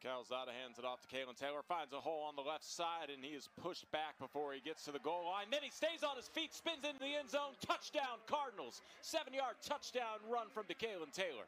Calzada hands it off to Kalen Taylor, finds a hole on the left side, and he is pushed back before he gets to the goal line. Then he stays on his feet, spins into the end zone. Touchdown, Cardinals. Seven yard touchdown run from Dekalon Taylor.